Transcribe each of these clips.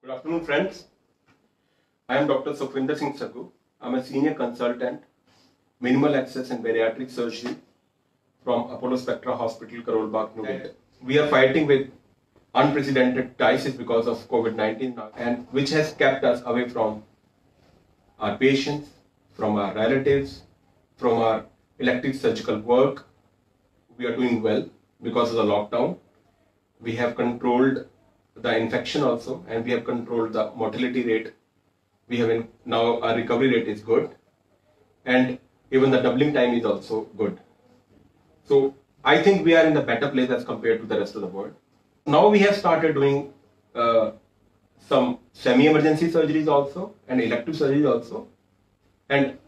Good afternoon, friends. I am Dr. Sukhvinder Singh Sagu. I'm a senior consultant, minimal access and bariatric surgery from Apollo Spectra Hospital, Karol Bagh, New. We are fighting with unprecedented crisis because of COVID-19 and which has kept us away from our patients, from our relatives, from our elective surgical work. We are doing well because of the lockdown. We have controlled the infection also, and we have controlled the mortality rate. We have in, now our recovery rate is good, and even the doubling time is also good. So I think we are in a better place as compared to the rest of the world. Now we have started doing uh, some semi-emergency surgeries also and elective surgeries also. And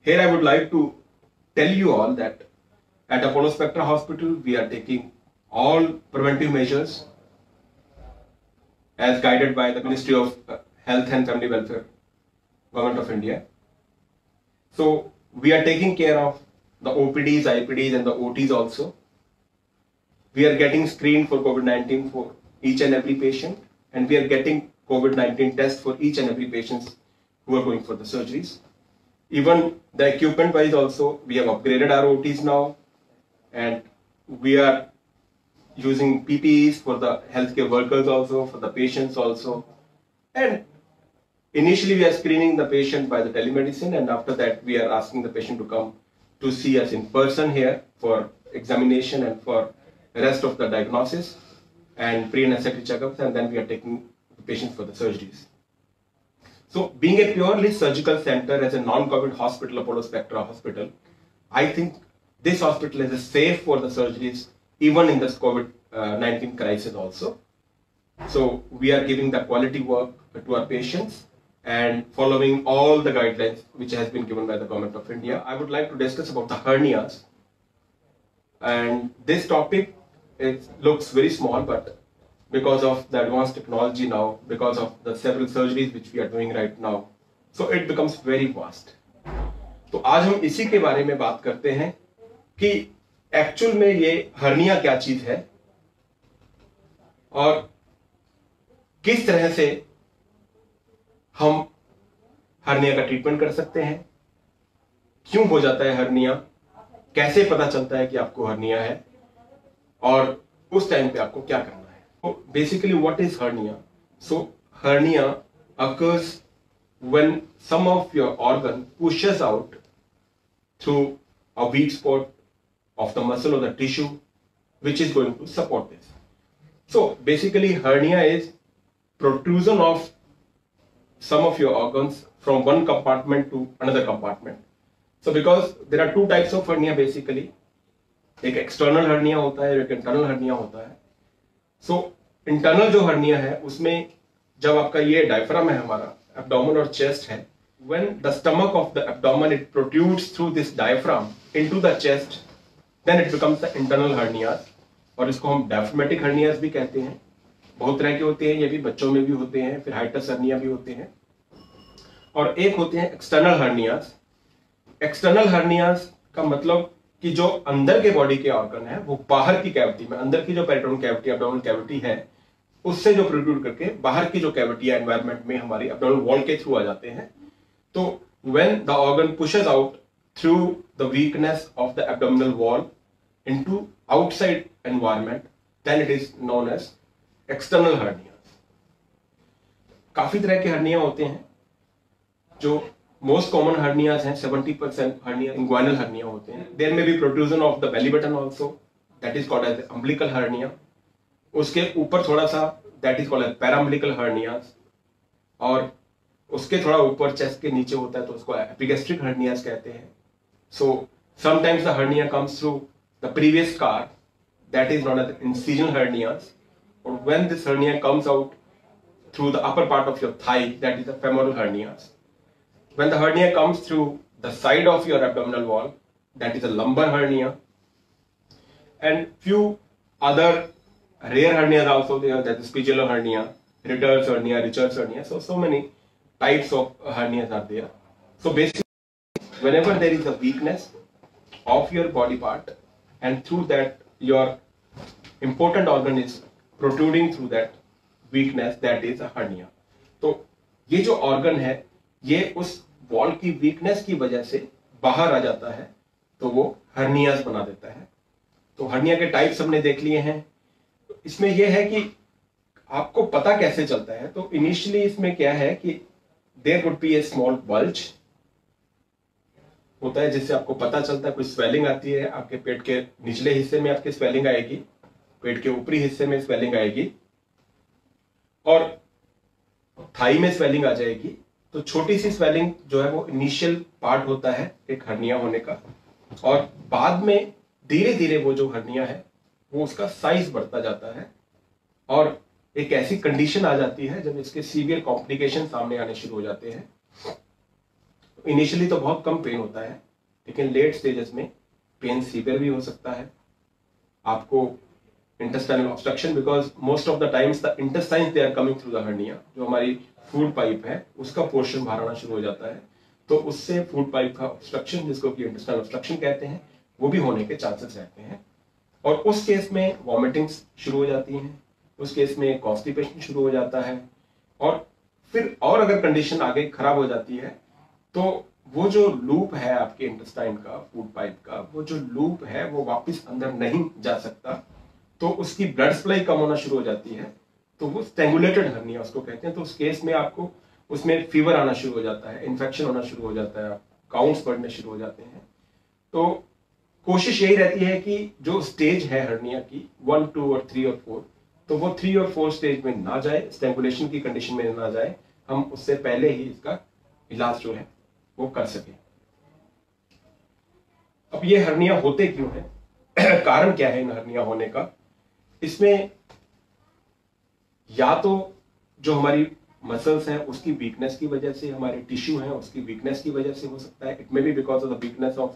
here I would like to tell you all that at Apollo Spectra Hospital we are taking all preventive measures as guided by the Ministry of uh, Health and Family Welfare, Government of India. So we are taking care of the OPDs, IPDs, and the OTs also. We are getting screened for COVID-19 for each and every patient, and we are getting COVID-19 tests for each and every patients who are going for the surgeries. Even the equipment wise also, we have upgraded our OTs now, and we are using PPEs for the healthcare workers also, for the patients also. And initially we are screening the patient by the telemedicine and after that we are asking the patient to come to see us in person here for examination and for rest of the diagnosis and pre and checkups and then we are taking the patient for the surgeries. So being a purely surgical center as a non-COVID hospital, Apollo Spectra Hospital, I think this hospital is safe for the surgeries even in this COVID-19 crisis also. So we are giving the quality work to our patients and following all the guidelines which has been given by the government of India. I would like to discuss about the hernias. And this topic it looks very small, but because of the advanced technology now, because of the several surgeries which we are doing right now, so it becomes very vast. तो आज हम इसी के बारे में बात करते हैं कि एक्चुअल में ये हर्निया क्या चीज़ है? और किस तरह से हम हर्निया का ट्रीटमेंट कर सकते हैं? क्यों हो जाता है हर्निया कैसे पता चलता है कि आपको हर्निया है? और उस टाइम पे आपको क्या करना है? तो basically what is hernia so hernia occurs when some of your organ pushes out through a weak spot of the muscle or the tissue which is going to support this. So basically hernia is protrusion of some of your organs from one compartment to another compartment. So because there are two types of hernia basically, एक external hernia होता है एक internal hernia होता है so, internal जो hernia है उसमें जब आपका ये डायफ्राम है हमारा एब्डोमेन और चेस्ट है when the stomach of the abdomen it protrudes through this diaphragm into the chest then it becomes the internal hernias और इसको हम डायफ्रामेटिक हर्नियाज भी कहते हैं। बहुत तरह के होते हैं, ये भी बच्चों में भी होते हैं, फिर हाइटस हर्निया भी होते हैं। और एक होते हैं एक्सटर्नल हर्नियाज एक्सटर्नल हर्नियाज का मतलब कि जो अंदर के बॉडी के ऑर्गन है, वो बाहर की कैविटी में, अंदर की जो पेरिटोन कैविटी एब्डोमिनल कैविटी है, उससे जो प्रोड्यूट करके बाहर की जो कैविटी है एनवायरमेंट में हमारी एब्डोमिनल वॉल के थ्रू आ जाते हैं। तो when the organ pushes out through the weakness of the abdominal wall into outside environment, then it is known as external hernias. काफ़ी तरह के हर्निया होते हैं जो मोस्ट कॉमन हर्नियाज हैं 70 परसेंट हर्निया इंग्वाइनल हर्निया होते हैं। There may be protrusion of the belly button also that is called as umbilical hernia उसके ऊपर थोड़ा सा that is called as paraumbilical hernias और उसके थोड़ा ऊपर चेस्ट के नीचे होता है तो उसको एपिगेस्ट्रिक हर्नियाज कहते हैं। So sometimes the hernia comes through the previous scar, that is known as incisional hernias. Or when this hernia comes out through the upper part of your thigh, that is the femoral hernias. When the hernia comes through the side of your abdominal wall, that is a lumbar hernia. And few other rare hernias also there, that is spigillal hernia, Ritter's hernia, Richard's hernia. So, so many types of hernias are there. So basically, whenever there is a weakness of your body part and through that your important organ is protruding through that weakness that is a hernia तो ये जो organ है ये उस wall की weakness की वजह से बाहर आ जाता है तो वो हर्नियाज बना देता है तो हर्निया के टाइप्स हमने देख लिए हैं इसमें यह है कि आपको पता कैसे चलता है तो इनिशियली इसमें क्या है कि there would be a small bulge होता है, जिससे आपको पता चलता है, कोई स्वेलिंग आती है आपके पेट के निचले हिस्से में आपकी स्वेलिंग आएगी, पेट के ऊपरी हिस्से में स्वेलिंग आएगी, और थाई में स्वेलिंग आ जाएगी। तो छोटी सी स्वेलिंग जो है वो इनिशियल पार्ट होता है, एक हर्निया होने का। और बाद में धीरे धीरे वो जो हर्निया है, वो उसका साइज़ बढ़ता जाता है, और एक ऐसी कंडीशन आ जाती है जब इसके सीवियर कॉम्प्लिकेशन सामने आने शुरू हो जाते हैं। इनिशियली तो बहुत कम पेन होता है, लेकिन लेट स्टेजेस में पेन सीवियर भी हो सकता है। आपको intestinal obstruction because most of the times the intestine they are coming through the hernia जो हमारी फ़ूड पाइप है, उसका पोर्शन बाहर आना शुरू हो जाता है। तो उससे फ़ूड पाइप का ऑब्स्ट्रक्शन जिसको कि इंटेस्टाइनल ऑब्स्ट्रक्शन कहते हैं, वो भी होने के चांसेस रहते हैं। और उस केस में वॉमिटिंग्स शुरू हो जाती हैं, उस केस में कॉन्स्टिपेशन शुरू हो जाता है। और फिर और अगर कंडीशन आगे खराब हो जाती है तो वो जो लूप है आपके इंटेस्टाइन का फ़ूड पाइप का, वो जो लूप है, वो वापस अंदर नहीं जा सकता। तो उसकी ब्लड सप्लाई कम होना शुरू हो जाती है। तो वो स्टेंगुलेटेड हर्निया उसको कहते हैं। तो उस केस में आपको उसमें फीवर आना शुरू हो जाता है इन्फेक्शन होना शुरू हो जाता है काउंट्स बढ़ने शुरू हो जाते हैं। तो कोशिश यही रहती है कि जो स्टेज है हर्निया की वन टू और थ्री और फोर तो वो थ्री और फोर स्टेज में ना जाए स्टेंगुलेशन की कंडीशन में ना जाए। हम उससे पहले ही इसका इलाज जो है वो कर सके। अब ये हर्निया होते क्यों है? कारण क्या है इन हर्निया होने का? इसमें या तो जो हमारी मसल्स हैं, उसकी वीकनेस की वजह से हमारे टिश्यू हैं, उसकी वीकनेस की वजह से हो सकता है। It may be because of the weakness of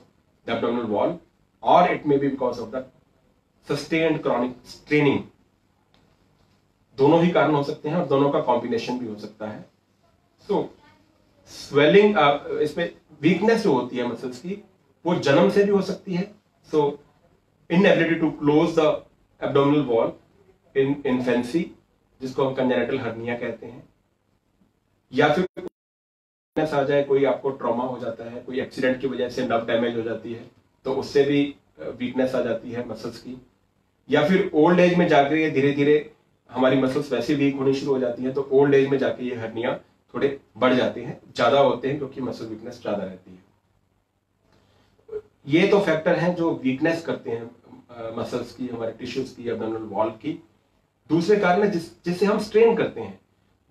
the abdominal wall और it may be because of the sustained chronic straining दोनों ही कारण हो सकते हैं, और दोनों का कॉम्बिनेशन भी हो सकता है। तो स्वेलिंग इसमें वीकनेस जो होती है मसल्स की, वो जन्म से भी हो सकती है। So inability to close the abdominal wall in infancy जिसको हम कंजेनेटल हर्निया कहते हैं। या फिर आ जाए, कोई आपको ट्रॉमा हो जाता है, कोई एक्सीडेंट की वजह से नर्व डैमेज हो जाती है तो उससे भी वीकनेस आ जाती है मसल्स की। या फिर ओल्ड एज में जाकर ये धीरे धीरे हमारी मसल्स वैसे वीक होनी शुरू हो जाती है तो ओल्ड एज में जाके ये हर्निया थोड़े बढ़ जाते हैं, ज़्यादा होते हैं क्योंकि मसल वीकनेस ज़्यादा रहती है। ये तो फैक्टर हैं जो वीकनेस करते हैं मसल्स की, हमारे टिश्यूज की एब्डोमिनल वॉल की। दूसरे कारण है जिस, जिससे हम स्ट्रेन करते हैं।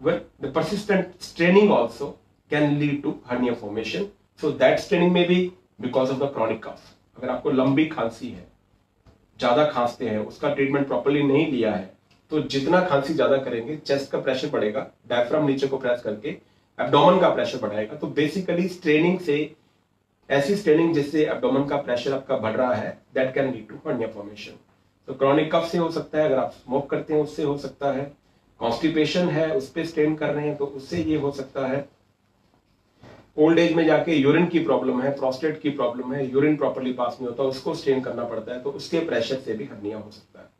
The persistent straining also can lead to hernia formation so that straining में भी because of the chronic cough अगर आपको लंबी खांसी है, ज़्यादा खांसते हैं, उसका ट्रीटमेंट प्रॉपरली नहीं लिया है तो जितना खांसी ज़्यादा करेंगे चेस्ट का प्रेशर बढ़ेगा डायफ्राम नीचे को प्रेस करके एब्डोमन का प्रेशर बढ़ाएगा। तो बेसिकली स्ट्रेनिंग से, ऐसी स्ट्रेनिंग जिससे एब्डोमन का प्रेशर आपका बढ़ रहा है that can lead to hernia formation तो क्रॉनिक कफ से हो सकता है? अगर आप स्मोक करते हैं, उससे हो सकता है। कॉन्स्टिपेशन है, उस पर स्ट्रेन कर रहे हैं तो उससे ये हो सकता है। ओल्ड एज में जाके यूरिन की प्रॉब्लम है प्रोस्टेट की प्रॉब्लम है यूरिन प्रॉपरली पास नहीं होता, उसको स्ट्रेन करना पड़ता है तो उसके प्रेशर से भी हर्निया हो सकता है।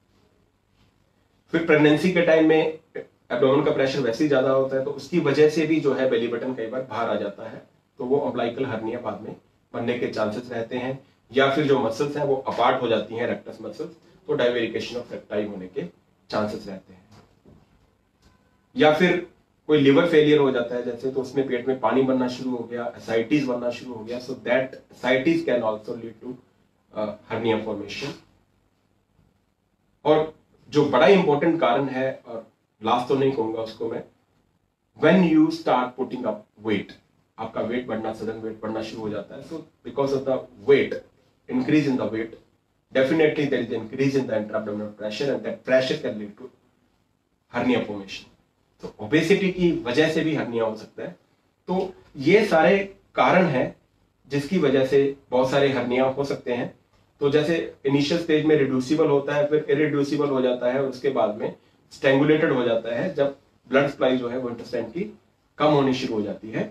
फिर प्रेगनेंसी के टाइम में एब्डोमन का प्रेशर वैसे ही ज़्यादा होता है तो उसकी वजह से भी जो है बेली बटन कई बार बाहर आ जाता है तो वो अम्बलाइकल हर्निया बाद में बनने के चांसेस रहते हैं, या फिर जो मसल्स हैं वो अपार्ट हो जाती हैं रेक्टस मसल्स तो डाइवेरिकेशन ऑफ़ रेक्टाई होने के चांसेस रहते हैं। या फिर कोई लिवर फेलियर हो जाता है, जैसे तो उसमें पेट में पानी बनना शुरू हो गया एसाइटिस बनना शुरू हो गया so that ascites can also lead to hernia formation और जो बड़ा इंपॉर्टेंट कारण है, और लास्ट तो नहीं कहूँगा उसको मैं when you start putting up weight आपका वेट बढ़ना सडन वेट बढ़ना शुरू हो जाता है। So because of the weight increase in the weight definitely there is increase in intraabdominal pressure and that pressure can lead to hernia formation तो obesity की वजह से भी हर्निया हो सकता है। तो ये सारे कारण हैं जिसकी वजह से बहुत सारे हर्निया हो सकते हैं। तो जैसे इनिशियल स्टेज में रिड्यूसिबल होता है, फिर इरिड्यूसिबल हो जाता है और उसके बाद में स्टेंगुलेटेड हो जाता है, जब ब्लड सप्लाई जो है वो इंटेस्टाइन की कम होनी शुरू हो जाती है।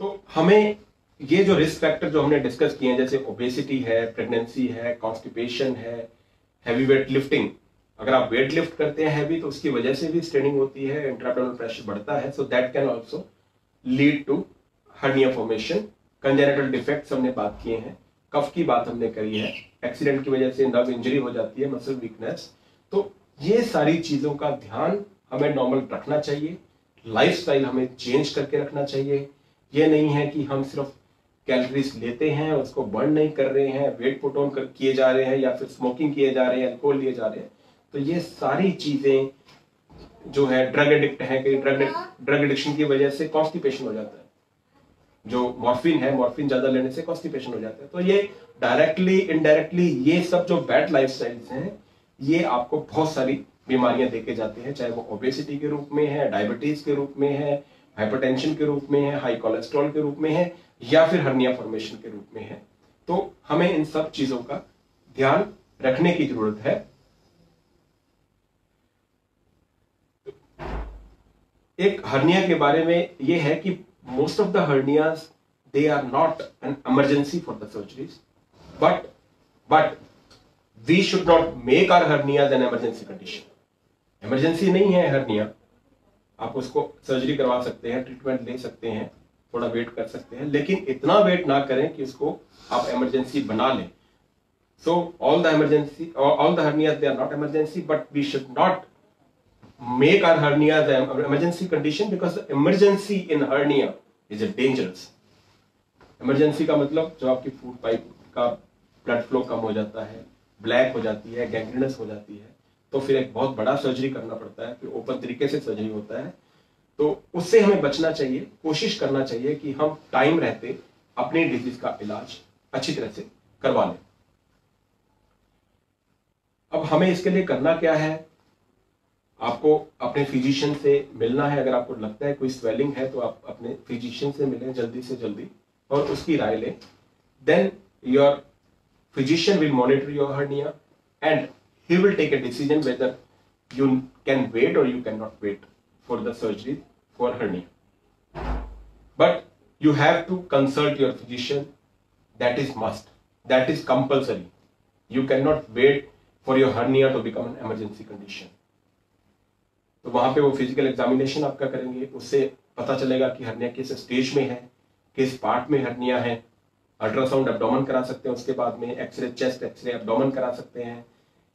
तो हमें ये जो रिस्क फैक्टर जो हमने डिस्कस किए हैं, जैसे ओबेसिटी है प्रेगनेंसी है कॉन्स्टिपेशन है हैवी वेट लिफ्टिंग अगर आप वेट लिफ्ट करते हैं हैवी तो उसकी वजह से भी स्ट्रेनिंग होती है इंट्राबडोमिनल प्रेशर बढ़ता है so that can also lead to hernia formation congenital defects हमने बात किए हैं। कफ की बात हमने करी है एक्सीडेंट की वजह से नर्व इंजरी हो जाती है मसल वीकनेस तो ये सारी चीज़ों का ध्यान हमें नॉर्मल रखना चाहिए लाइफस्टाइल हमें चेंज करके रखना चाहिए। ये नहीं है कि हम सिर्फ़ कैलोरीज लेते हैं, उसको बर्न नहीं कर रहे हैं वेट पुट ऑन किए जा रहे हैं या फिर स्मोकिंग किए जा रहे हैं अल्कोहल लिए जा रहे हैं। तो ये सारी चीज़ें जो है ड्रग एडिक्ट है कि ड्रग ड्रग एडिक्शन की वजह से कॉन्स्टिपेशन हो जाता है। जो मॉर्फिन है मॉर्फिन ज़्यादा लेने से कॉन्स्टिपेशन हो जाता है। तो ये डायरेक्टली इनडायरेक्टली ये सब जो बैड लाइफ हैं, ये आपको बहुत सारी बीमारियाँ देके जाते हैं, चाहे वो ओबेसिटी के रूप में है डायबिटीज़ के रूप में है हाइपरटेंशन के रूप में है हाई कोलेस्ट्रॉल के रूप में है, या फिर हर्निया फॉर्मेशन के रूप में है। तो हमें इन सब चीज़ों का ध्यान रखने की ज़रूरत है। एक हर्निया के बारे में यह है कि most of the hernias they are not an emergency for the surgeries but but we should not make our hernias an emergency condition emergency नहीं है हर्निया आप उसको सर्जरी करवा सकते हैं ट्रीटमेंट ले सकते हैं, थोड़ा वेट कर सकते हैं, लेकिन इतना वेट ना करें कि उसको आप इमरजेंसी बना लें. So all the emergency all the hernias they are not emergency but we should not make our hernia the emergency condition because the emergency in hernia is dangerous. Emergency का मतलब जो आपकी फ़ूड पाइप का blood flow कम हो जाता है black हो जाती है गैंग्रीनस हो जाती है तो फिर एक बहुत बड़ा सर्जरी करना पड़ता है, फिर ओपन तरीके से सर्जरी होता है। तो उससे हमें बचना चाहिए, कोशिश करना चाहिए कि हम टाइम रहते अपनी डिज़ीज़ का इलाज अच्छी तरह से करवा लें। अब हमें इसके लिए करना क्या है? आपको अपने फिजिशियन से मिलना है, अगर आपको लगता है कोई स्वेलिंग है तो आप अपने फिजिशियन से मिलें जल्दी से जल्दी और उसकी राय लें। Then your physician will monitor your hernia and he will take a decision whether you can wait और you can not wait for the surgery for hernia but you have to consult your physician that is must that is compulsory you can not wait for your hernia to become an emergency condition तो वहाँ पे वो physical examination आपका करेंगे, उससे पता चलेगा कि हर्निया किस स्टेज में है, किस पार्ट में हर्निया है। अल्ट्रासाउंड एब्डोमन करा सकते हैं, उसके बाद में एक्सरे चेस्ट एक्सरे एब्डोमन करा सकते हैं।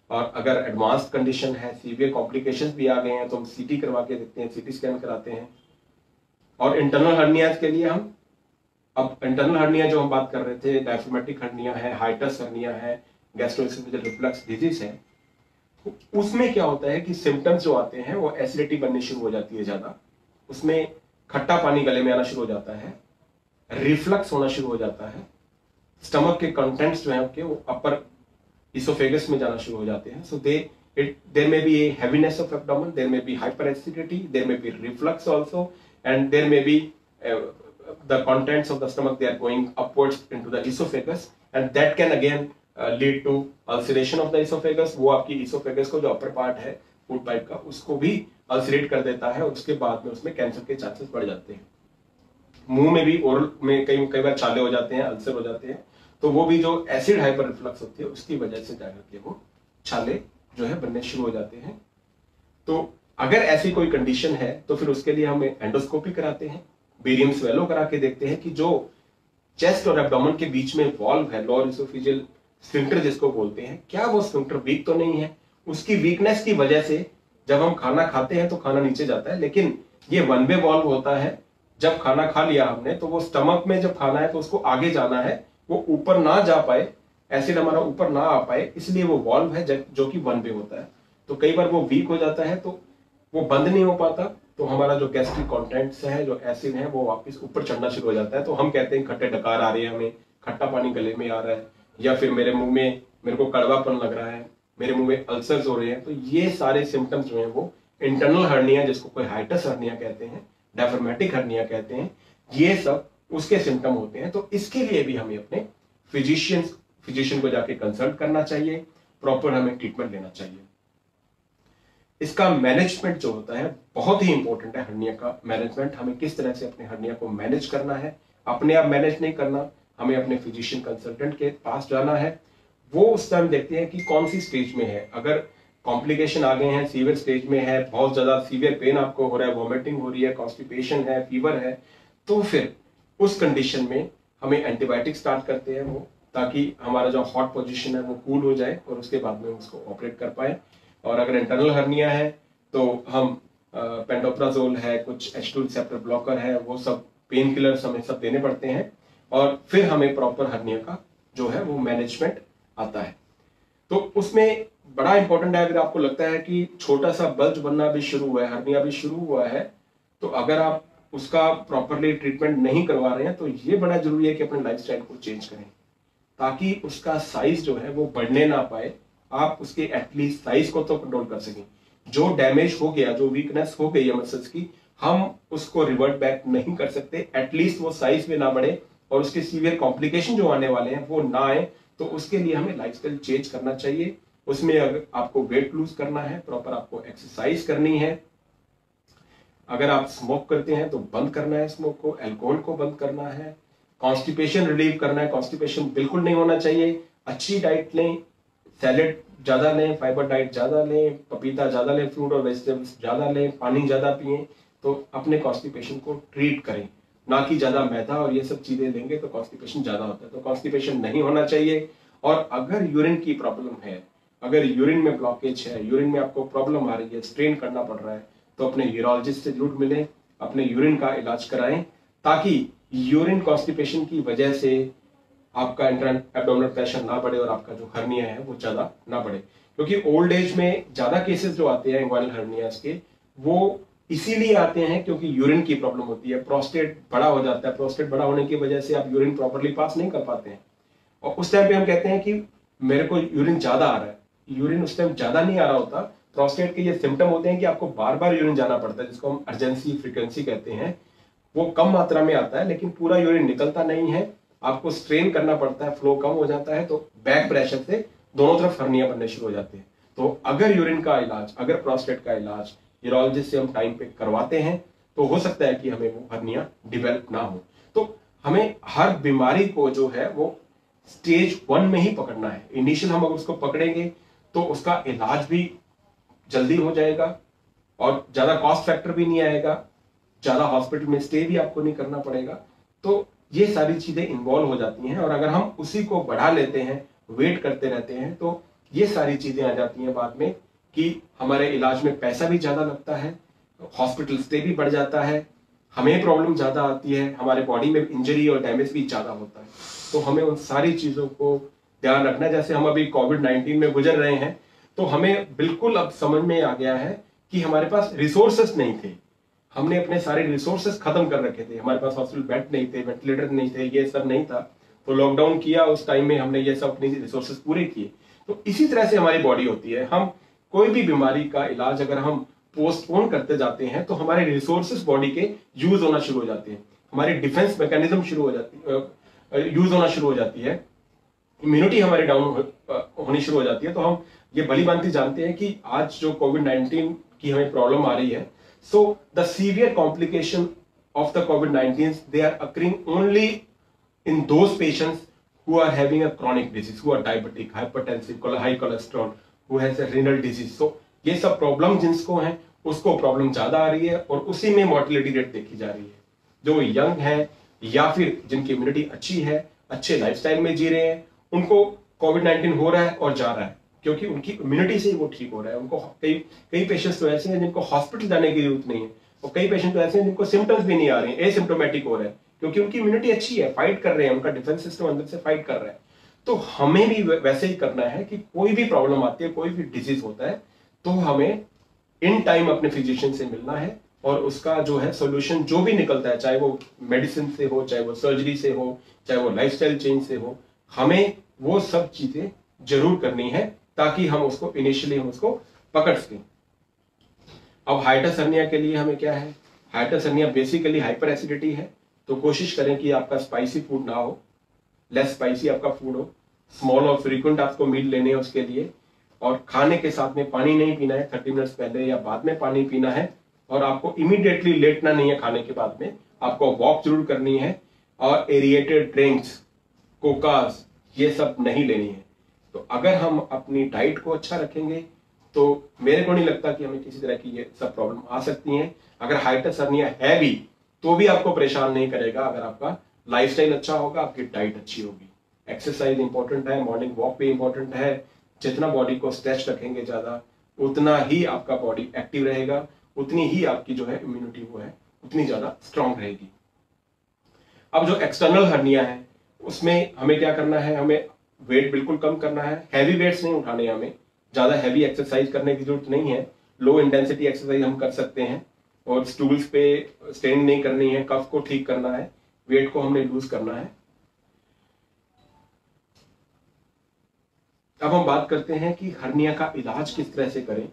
और अगर एडवांस कंडीशन है सीवियर कॉम्प्लिकेशन भी आ गए हैं तो हम सीटी करवा के देखते हैं सीटी स्कैन कराते हैं। और इंटरनल हर्नियाज के लिए हम, अब इंटरनल हर्निया जो हम बात कर रहे थे डायफ्रोमेटिक हर्निया है हाइटस हर्निया है गैस्ट्रोइसोफेजियल रिफ्लक्स डिज़ीज़ है उसमें क्या होता है कि सिम्टम्स जो आते हैं, वो एसिडिटी बननी शुरू हो जाती है ज़्यादा। उसमें खट्टा पानी गले में आना शुरू हो जाता है रिफ्लक्स होना शुरू हो जाता है स्टमक के कंटेंट्स जो है आपके, वो अपर इसोफेगस में जाना शुरू हो जाते हैं। सो they it there may be heaviness of abdomen there may be hyper acidity there may be reflux also and there may be the contents of the stomach, they are going upwards into the esophagus, and that can again lead to ulceration of the esophagus. वो आपकी oesophagus को जो upper part है food pipe का, उसको भी अल्सरेट कर देता है और उसके बाद में उसमें कैंसर के चांसेस बढ़ जाते हैं। मुँह में भी ओरल में कई कई बार छाले हो जाते हैं अल्सर हो जाते हैं तो वो भी जो एसिड हाइपर रिफ्लक्स होती है, उसकी वजह से जाकर के वो छाले जो है बनने शुरू हो जाते हैं। तो अगर ऐसी कोई कंडीशन है तो फिर उसके लिए हम एंडोस्कोपी कराते हैं बेरियम स्वेलो करा के देखते हैं कि जो चेस्ट और एब्डोमन के बीच में वॉल्व है लोअर इसोफिजियल स्फिंक्टर जिसको बोलते हैं, क्या वो स्फिंक्टर वीक तो नहीं है? उसकी वीकनेस की वजह से जब हम खाना खाते हैं तो खाना नीचे जाता है, लेकिन ये वन वे वॉल्व होता है। जब खाना खा लिया हमने तो वो स्टमक में जब खाना है तो उसको आगे जाना है, वो ऊपर ना जा पाए एसिड हमारा ऊपर ना आ पाए, इसलिए वो वॉल्व है जो कि वन वे होता है। तो कई बार वो वीक हो जाता है तो वो बंद नहीं हो पाता तो हमारा जो गैस्ट्रिक कॉन्टेंट्स है, जो एसिड है, वो वापस ऊपर चढ़ना शुरू हो जाता है। तो हम कहते हैं, खट्टे डकार आ रहे हैं हमें, खट्टा पानी गले में आ रहा है। या फिर मेरे मुँह में मेरे को कड़वापन लग रहा है, मेरे मुँह में अल्सर्स हो रहे हैं तो ये सारे सिम्टम्स जो है वो इंटरनल हर्निया जिसको कोई हाइटस हर्निया कहते हैं डायफ्रामेटिक हर्निया कहते हैं, ये सब उसके सिम्टम होते हैं। तो इसके लिए भी हमें अपने फिजिशियन फिजिशियन को जाके कंसल्ट करना चाहिए प्रॉपर हमें ट्रीटमेंट लेना चाहिए। इसका मैनेजमेंट जो होता है, बहुत ही इंपॉर्टेंट है। हर्निया का मैनेजमेंट हमें किस तरह से अपने हर्निया को मैनेज करना है, अपने आप मैनेज नहीं करना हमें अपने फिजिशियन कंसल्टेंट के पास जाना है। वो उस टाइम देखते हैं कि कौन सी स्टेज में है। अगर कॉम्प्लिकेशन आ गए हैं सीवियर स्टेज में है, बहुत ज़्यादा सीवियर पेन आपको हो रहा है वॉमिटिंग हो रही है कॉन्स्टिपेशन है फीवर है तो फिर उस कंडीशन में हमें एंटीबायोटिक स्टार्ट करते हैं वो, ताकि हमारा जो हॉट पोजिशन है वो कूल हो जाए और उसके बाद में उसको ऑपरेट कर पाए। और अगर इंटरनल हर्निया है तो हम पेंटोप्राजोल है, कुछ एच टू रिसेप्टर ब्लॉकर है, वो सब पेन किलर्स हमें सब देने पड़ते हैं। और फिर हमें प्रॉपर हर्निया का जो है वो मैनेजमेंट आता है। तो उसमें बड़ा इंपॉर्टेंट है अगर आपको लगता है कि छोटा सा बल्ज बनना भी शुरू हुआ है हर्निया भी शुरू हुआ है। तो अगर आप उसका प्रॉपरली ट्रीटमेंट नहीं करवा रहे हैं तो ये बड़ा ज़रूरी है कि अपने लाइफ को चेंज करें। ताकि उसका साइज़ जो है वो बढ़ने ना पाए। आप उसके एटलीस्ट साइज़ को तो कंट्रोल कर सकें। जो डैमेज हो गया, जो वीकनेस हो गई है मसल्स की, हम उसको रिवर्ट बैक नहीं कर सकते। एटलीस्ट वो साइज़ में ना बढ़े। और उसके सीवियर कॉम्प्लिकेशन जो आने वाले हैं, वो ना आए तो उसके लिए हमें लाइफस्टाइल चेंज करना चाहिए। उसमें अगर आपको वेट लूज करना है प्रॉपर आपको एक्सरसाइज करनी है, अगर आप स्मोक करते हैं तो बंद करना है स्मोक को एल्कोहल को बंद करना है कॉन्स्टिपेशन रिलीव करना है कॉन्स्टिपेशन बिल्कुल नहीं होना चाहिए। अच्छी डाइट लें सैलेड ज़्यादा लें फाइबर डाइट ज़्यादा लें पपीता ज़्यादा लें फ्रूट और वेजिटेबल्स ज़्यादा लें, पानी ज़्यादा पिए तो अपने कॉन्स्टिपेशन को ट्रीट करें। ना कि ज़्यादा मैदा और ये सब चीज़ें लेंगे तो कॉन्स्टिपेशन ज़्यादा होता है। तो कॉन्स्टिपेशन नहीं होना चाहिए। और अगर यूरिन की प्रॉब्लम है, अगर यूरिन में ब्लॉकेज है यूरिन में आपको प्रॉब्लम आ रही है स्ट्रेन करना पड़ रहा है तो अपने यूरोलॉजिस्ट से ज़रूर मिलें, अपने यूरिन का इलाज कराएँ, ताकि यूरिन कॉन्स्टिपेशन की वजह से आपका इंटरन एबडोमिनल प्रेशर ना बढ़े और आपका जो हर्निया है वो ज़्यादा ना बढ़े। क्योंकि ओल्ड एज में ज़्यादा केसेस जो आते हैं वायरल हर्नियाज के, वो इसीलिए आते हैं क्योंकि यूरिन की प्रॉब्लम होती है। प्रोस्टेट बड़ा हो जाता है। प्रोस्टेट बड़ा होने की वजह से आप यूरिन प्रॉपरली पास नहीं कर पाते हैं। और उस टाइम पे हम कहते हैं कि मेरे को यूरिन ज़्यादा आ रहा है। यूरिन उस टाइम ज़्यादा नहीं आ रहा होता। प्रोस्टेट के ये सिम्टम होते हैं कि आपको बार बार यूरिन जाना पड़ता है, जिसको हम अर्जेंसी फ्रिक्वेंसी कहते हैं। वो कम मात्रा में आता है, लेकिन पूरा यूरिन निकलता नहीं है। आपको स्ट्रेन करना पड़ता है फ्लो कम हो जाता है तो बैक प्रेशर से दोनों तरफ़ हर्निया बनने शुरू हो जाते हैं। तो अगर यूरिन का इलाज, अगर प्रोस्टेट का इलाज यूरोलॉजिस्ट से हम टाइम पे करवाते हैं तो हो सकता है कि हमें वो हर्निया डिवेल्प ना हो। तो हमें हर बीमारी को जो है वो स्टेज वन में ही पकड़ना है। इनिशियल हम अगर उसको पकड़ेंगे तो उसका इलाज भी जल्दी हो जाएगा और ज़्यादा कॉस्ट फैक्टर भी नहीं आएगा, ज़्यादा हॉस्पिटल में स्टे भी आपको नहीं करना पड़ेगा। तो ये सारी चीज़ें इन्वॉल्व हो जाती हैं और अगर हम उसी को बढ़ा लेते हैं वेट करते रहते हैं तो ये सारी चीज़ें आ जाती हैं बाद में। कि हमारे इलाज में पैसा भी ज़्यादा लगता है हॉस्पिटल स्टे भी बढ़ जाता है, हमें प्रॉब्लम ज़्यादा आती है, हमारे बॉडी में इंजरी और डैमेज भी ज़्यादा होता है। तो हमें उन सारी चीज़ों को ध्यान रखना जैसे हम अभी कोविड नाइन्टीन में गुजर रहे हैं तो हमें बिल्कुल अब समझ में आ गया है कि हमारे पास रिसोर्सेस नहीं थे। हमने अपने सारे रिसोर्सेस खत्म कर रखे थे। हमारे पास हॉस्पिटल बेड नहीं थे वेंटिलेटर नहीं थे, ये सब नहीं था। तो लॉकडाउन किया, उस टाइम में हमने ये सब अपनी रिसोर्सेस पूरे किए। तो इसी तरह से हमारी बॉडी होती है। हम कोई भी बीमारी का इलाज अगर हम पोस्टपोन करते जाते हैं तो हमारे रिसोर्सेस बॉडी के यूज़ होना शुरू हो जाते हैं। हमारे डिफेंस मैकेनिज्म शुरू हो जाती है यूज़ होना शुरू हो जाती है। इम्यूनिटी हमारी डाउन हो, होनी शुरू हो जाती है। तो हम ये बली बांति जानते हैं कि आज जो कोविड नाइनटीन की हमें प्रॉब्लम आ रही है so the severe complication of the COVID nineteen they are occurring only in those patients who are having a chronic disease, who are diabetic, hypertensive, a renal disease. ये सब problem जिनको हैं, उसको प्रॉब्लम ज़्यादा आ रही है और उसी में मोर्टिलिटी रेट देखी जा रही है। जो यंग है या फिर जिनकी इम्यूनिटी अच्छी है, अच्छे लाइफस्टाइल में जी रहे हैं, उनको कोविड नाइन्टीन हो रहा है और जा रहा है। क्योंकि उनकी इम्यूनिटी से ही वो ठीक हो रहा है। उनको कई कई पेशेंट्स तो ऐसे हैं जिनको हॉस्पिटल जाने की ज़रूरत नहीं है और कई पेशेंट तो ऐसे हैं जिनको सिम्टम्स भी नहीं आ रहे हैं एसिम्टोमेटिक हो रहे हैं। क्योंकि उनकी इम्यूनिटी अच्छी है फाइट कर रहे हैं, उनका डिफेंस सिस्टम अंदर से फाइट कर रहा है। तो हमें भी वैसे ही करना है कि कोई भी प्रॉब्लम आती है, कोई भी डिज़ीज़ होता है तो हमें इन टाइम अपने फिजिशियन से मिलना है और उसका जो है सोल्यूशन जो भी निकलता है, चाहे वो मेडिसिन से हो, चाहे वो सर्जरी से हो, चाहे वो लाइफस्टाइल चेंज से हो, हमें वो सब चीज़ें ज़रूर करनी है ताकि हम उसको इनिशियली हम उसको पकड़ सकें। अब हाइटस हर्निया के लिए हमें क्या है? Hiatus hernia basically hyper acidity है। तो कोशिश करें कि आपका स्पाइसी फ़ूड ना हो। लेस स्पाइसी आपका फ़ूड हो स्मॉल और फ्रीक्वेंट आपको मील लेने हैं उसके लिए। और खाने के साथ में पानी नहीं पीना है थर्टी मिनट्स पहले या बाद में पानी पीना है। और आपको इमीडिएटली लेटना नहीं है खाने के बाद में। आपको वॉक ज़रूर करनी है। और एरिएटेड ड्रिंक्स कोकास ये सब नहीं लेनी है। तो अगर हम अपनी डाइट को अच्छा रखेंगे तो मेरे को नहीं लगता कि हमें किसी तरह की ये सब प्रॉब्लम आ सकती है। अगर हाइटस हर्निया है भी तो भी आपको परेशान नहीं करेगा अगर आपका लाइफस्टाइल अच्छा होगा, आपकी डाइट अच्छी होगी। एक्सरसाइज इंपॉर्टेंट है मॉर्निंग वॉक भी इंपॉर्टेंट है। जितना बॉडी को स्ट्रेच रखेंगे ज़्यादा, उतना ही आपका बॉडी एक्टिव रहेगा, उतनी ही आपकी जो है इम्यूनिटी वो है, उतनी ज़्यादा स्ट्रांग रहेगी। अब जो एक्सटर्नल हर्निया है, उसमें हमें क्या करना है? हमें वेट बिल्कुल कम करना है। हैवी वेट्स नहीं उठाने हमें। ज़्यादा हैवी एक्सरसाइज करने की ज़रूरत नहीं है। लो इंटेंसिटी एक्सरसाइज हम कर सकते हैं। और स्टूल्स पे स्टेंड नहीं करनी है कफ को ठीक करना है। वेट को हमने लूज करना है। अब हम बात करते हैं कि हर्निया का इलाज किस तरह से करें।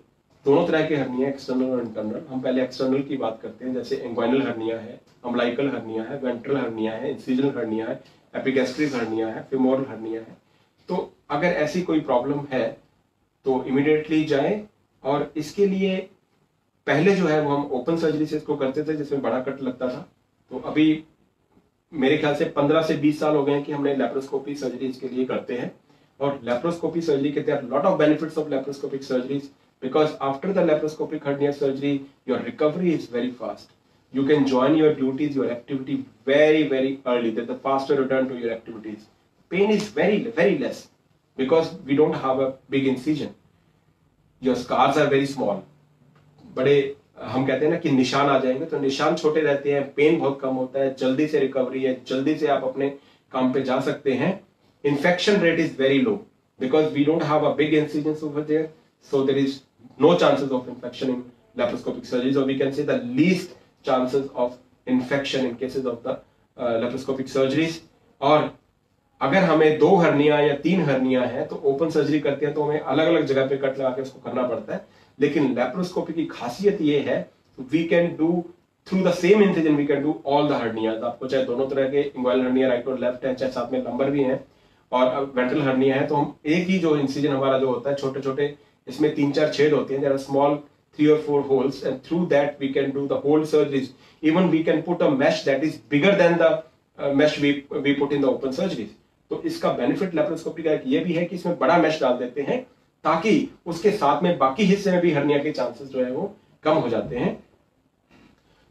दोनों तरह के हर्निया एक्सटर्नल और इंटरनल हम पहले एक्सटर्नल की बात करते हैं, जैसे एंग्वाइनल हर्निया है अम्लाइकल हर्निया है वेंट्रल हर्निया है इंसिजनल हर्निया है एपिगेस्ट्रिक हर्निया है फिमोरल हर्निया है। तो अगर ऐसी कोई प्रॉब्लम है तो इमिडिएटली जाए और इसके लिए पहले जो है वो हम ओपन सर्जरी से इसको करते थे, जिसमें बड़ा कट लगता था। तो अभी मेरे ख्याल से 15 से 20 साल हो गए कि हमने लेप्रोस्कोपी सर्जरी इसके लिए करते हैं। और लेप्रोस्कोपी सर्जरी के तहत lot of benefits of laparoscopic surgeries because after the laparoscopic hernia surgery your recovery is very fast you can join your duties your activity very very early that the return to your activities pain is very very less because we don't have big incision your scars are very small बड़े हम कहते हैं ना कि निशान आ जाएँगे। तो निशान छोटे रहते हैं पेन बहुत कम होता है जल्दी से रिकवरी है जल्दी से आप अपने काम पे जा सकते हैं। Infection rate is very low because we don't have a big incidence over there so there is no chances of infection in laparoscopic surgeries, or we can say least chances of infection in cases of the uh, laparoscopic surgeries. और अगर हमें दो hernia या तीन hernia है तो open surgery करते हैं तो हमें अलग अलग जगह पे कट लगा के उसको करना पड़ता है। लेकिन लेप्रोस्कोपी की खासियत यह है we can do through the same incision we can do all the hernia आपको चाहे दोनों तरह के इंग्वाइल हर्निया राइट और लेफ़्ट है चाहे साथ में लंबर भी है और वेंट्रल हर्निया है तो हम एक ही जो इंसिजन हमारा जो होता है छोटे छोटे इसमें तीन चार छेद होते हैं small three or four holes and through that we can do the whole surgeries. Even we can put a mesh that is bigger than the uh, mesh we we put in the तो इसका benefit laparoscopy का ये भी है कि इसमें बड़ा mesh डाल देते हैं ताकि उसके साथ में बाकी हिस्से में भी हर्निया के चांसेस जो है वो कम हो जाते हैं।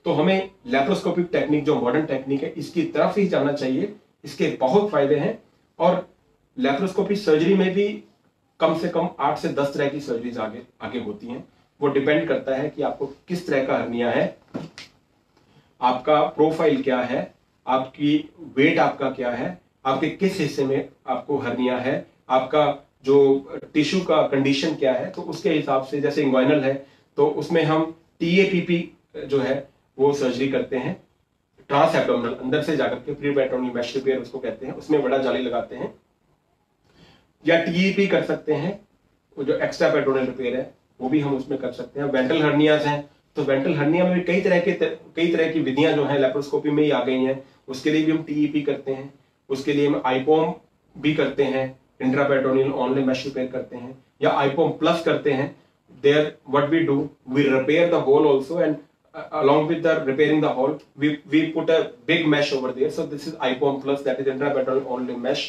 तो हमें लेप्रोस्कोपिक टेक्निक जो मॉडर्न टेक्निक है, इसकी तरफ़ ही जाना चाहिए। इसके बहुत फ़ायदे हैं और लेप्रोस्कोपिक सर्जरी में भी कम से कम आठ से दस तरह की सर्जरीज आगे आगे होती हैं। वो डिपेंड करता है कि आपको किस तरह का हर्निया है, आपका प्रोफ़ाइल क्या है, आपकी वेट आपका क्या है, आपके किस हिस्से में आपको हर्निया है, आपका जो टिश्यू का कंडीशन क्या है तो उसके हिसाब से जैसे इंग्वाइनल है तो उसमें हम टीएपीपी जो है, वो सर्जरी करते हैं। ट्रांस एब्डोमिनल अंदर से जाकर के प्री पेट्रोनियल मैश उसको कहते हैं, उसमें बड़ा जाली लगाते हैं। या टीईपी कर सकते हैं जो एक्स्ट्रा पेट्रोनियल रिपेयर है, वो भी हम उसमें कर सकते हैं। वेंटल हर्नियाज हैं तो वेंटल हर्निया में भी कई तरह के, कई तरह की विधियाँ जो है लेप्रोस्कोपी में ही आ गई हैं। उसके लिए भी हम टीईपी करते हैं, उसके लिए हम आईपोम भी करते हैं। इंट्रापेट्रोनियल ऑनलाइन मैश रिपेयर करते हैं या आईपोम प्लस करते हैं there what we do we repair the hole also and along with the repairing the hole we we put a big mesh over there so this is ipom plus that is intrapetroneal only mesh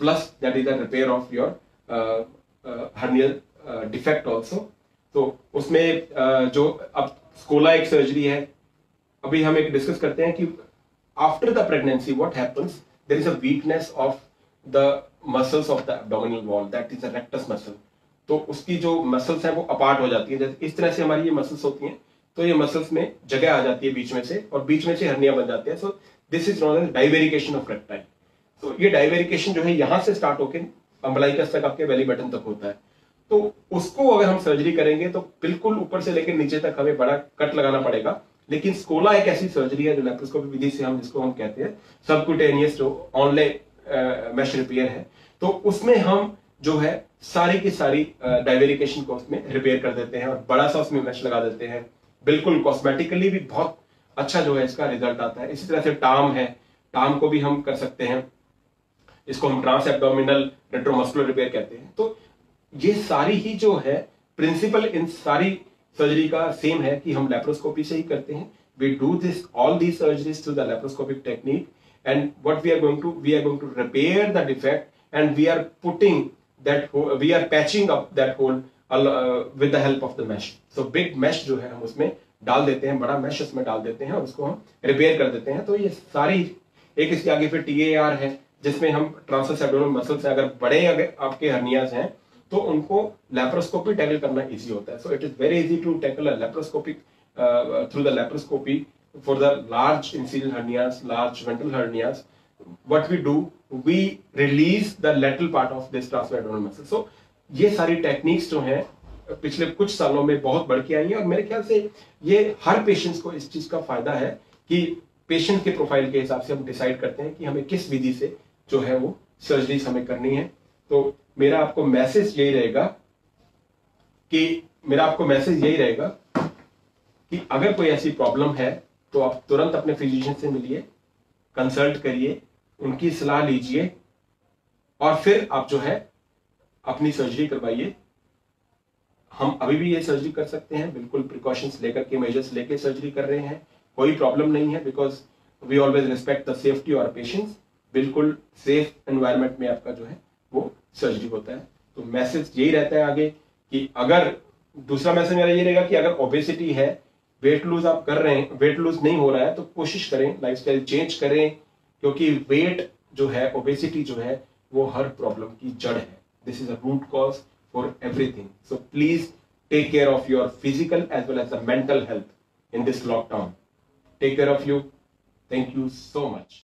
plus that is the repair of your uh, uh, hernial uh, defect also तो उसमें uh, जो अब स्कोला एक surgery है अभी हम एक discuss करते हैं कि after the pregnancy what happens there is a weakness of the muscles of the abdominal wall that is rectus muscle तो उसकी जो मसल्स हैं वो अपार्ट हो जाती है। जैसे इस तरह से हमारी ये मसल्स होती हैं तो ये मसल्स में जगह आ जाती है बीच में से, और बीच में से हर्निया बन जाते हैं। So this is known as divarication of recti तो ये डाइवेरिकेशन जो है, यहाँ से स्टार्ट होकर अम्बलाइकस तक आपके बेली बटन तक होता है। तो उसको अगर हम सर्जरी करेंगे तो बिल्कुल ऊपर से लेकर नीचे तक हमें बड़ा कट लगाना पड़ेगा। लेकिन स्कोला एक ऐसी सर्जरी है, जो लेप्रोस्कोपी विधि से हम, जिसको हम कहते हैं सबकुटेनियस जो ऑनलाइन मैश रिपेयर है। तो उसमें हम जो है, सारी की सारी डाइवेरिकेशन को उसमें रिपेयर कर देते हैं और बड़ा सा उसमें मैश लगा देते हैं। बिल्कुल कॉस्मेटिकली भी बहुत अच्छा जो है इसका रिज़ल्ट आता है। इसी तरह से टाम है। टाम को भी हम कर सकते हैं। इसको हम ट्रांस एब्डोमिनल रेट्रोमस्कुलर रिपेयर कहते हैं। तो ये सारी ही जो है प्रिंसिपल इन सारी सर्जरी का सेम है कि हम लेप्रोस्कोपी से ही करते हैं। We do this all the surgeries through the laparoscopic technique and what we are going to we are going to repair the defect and we are putting that we are patching up that hole with the help of the mesh so big mesh जो है हम उसमें डाल देते हैं, बड़ा mash उसमें डाल देते हैं और उसको हम रिपेयर कर देते हैं। तो ये सारी, एक इसके आगे फिर टी है, जिसमें हम ट्रांसफ़र एब्डोमिनल मसल से अगर बड़े अगर आपके हर्नियाज हैं तो उनको लेप्रोस्कोपी टैकल करना इजी होता है। So it is very easy to tackle laparoscopic through the laparoscopy for the large incisional hernias large ventral hernias what we do, we release the lateral part of this transfer abdominal muscle. So, ये सारी techniques जो हैं, पिछले कुछ सालों में बहुत बढ़ के आई है और मेरे ख्याल से ये हर पेशेंट्स को इस चीज़ का फ़ायदा है कि पेशेंट के प्रोफ़ाइल के हिसाब से हम डिसाइड करते हैं कि हमें किस विधि से जो है वो सर्जरीज हमें करनी है। तो मेरा आपको मैसेज यही रहेगा कि, मेरा आपको मैसेज यही रहेगा कि अगर कोई ऐसी प्रॉब्लम है तो आप तुरंत अपने फिजिशियन से मिलिए कंसल्ट करिए, उनकी सलाह लीजिए, और फिर आप जो है अपनी सर्जरी करवाइए। हम अभी भी ये सर्जरी कर सकते हैं, बिल्कुल प्रिकॉशंस लेकर के मेजर्स लेके सर्जरी कर रहे हैं। कोई प्रॉब्लम नहीं है because we always respect the safety और पेशेंट्स बिल्कुल सेफ़ एनवायरमेंट में आपका जो है, वो सर्जरी होता है। तो मैसेज यही रहता है आगे कि अगर, दूसरा मैसेज मेरा ये रहेगा कि अगर ओबेसिटी है वेट लूज आप कर रहे हैं वेट लूज नहीं हो रहा है तो कोशिश करें लाइफस्टाइल चेंज करें, क्योंकि वेट जो है ओबेसिटी जो है, वो हर प्रॉब्लम की जड़ है। This is a root cause for everything so please take care of your physical as well as a mental health in this lockdown take care of you thank you so much